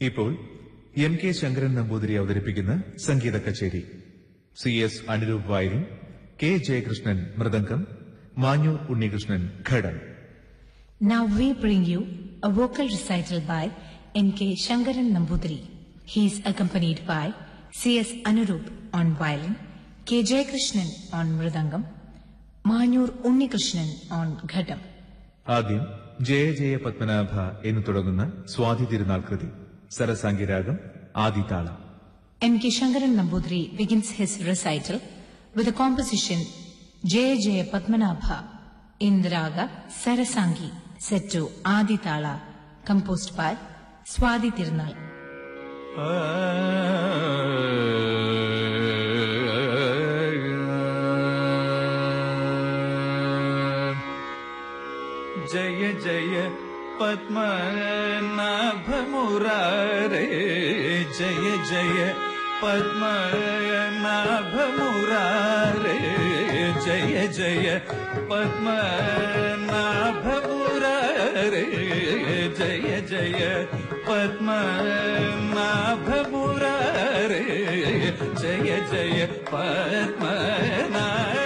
ഇപ്പോൾ M K Sankaran Namboothiri അവതരിപ്പിക്കുന്ന സംഗീത കച്ചേരി. C S Anirup വായിലും K Jayakrishnan mridangam Manjoor Unnikrishnan ghatam now we bring you a vocal recital by M K Sankaran Namboothiri he's accompanied by C S Anuroop on violin K Jayakrishnan on mridangam Manjoor Unnikrishnan on ghatam ആദ്യം ജയ ജയ പത്മനാഭ എന്ന് തുടങ്ങുന്ന സ്വാതി തിരുനാൾ കൃതി. സരസാംഗിരാഗം ആദിതാളം. M K Sankaran Namboothiri begins his recital with a composition Jaya Jaya Padmanabha ഇന്ദിരാഗ Sarasangi set to Aditala composed by Swathi Thirunal. Jaya Jaya Padmanabha मुरारे जय जय पद्मनाभ मुरारे जय जय पद्मनाभ मुरारे जय जय पद्मनाभ मुरारे जय जय पद्मनाभ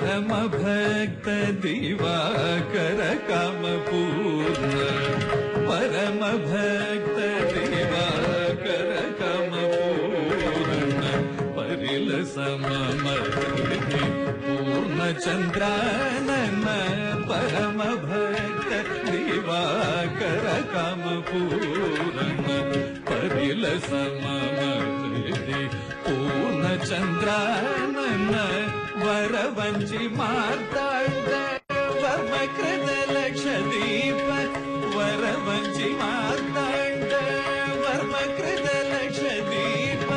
परम भक्त दिवा कामपूर्ण परम पूर्णचन्द्रानन दिवार कमपूर्लमति ओ पूर्णचन्द्रान ನ ವರವಂಚಿ ಮಾತಾಡ್ದ ವಕ್ರದ ಲಕ್ಷ ದೀಪ ವರವಂಚಿ ಮಾತಾಡ್ದ ವರ್ಮಕೃತ ಲಕ್ಷ ದೀಪ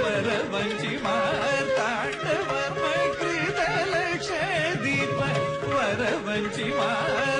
ವರವಂಚಿ ಮಾತಾಡ್ದ ವರ್ಮಕೃತ ಲಕ್ಷ ದೀಪ ವರವಂಚಿ ಮಾತಾಡ್ದ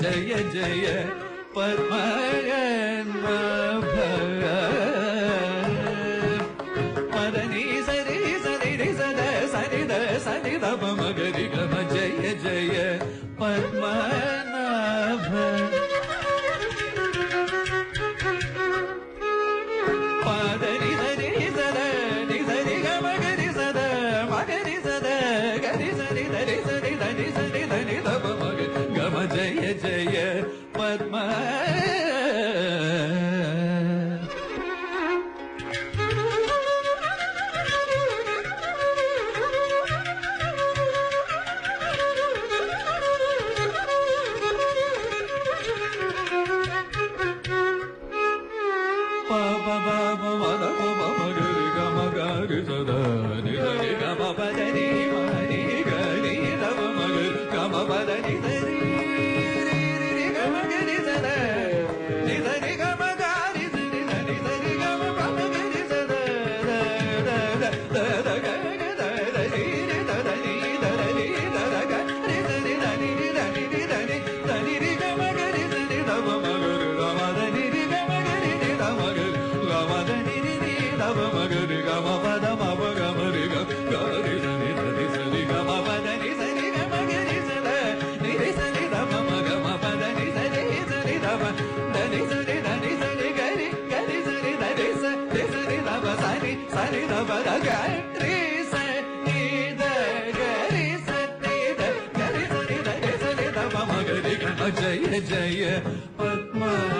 जय जय पद्मयन्वभ मदनी सरि सरि रि सद सरि द सरि दप मगरि गम जय जय Padma Jaya, Jaya, Padma. Uh -huh.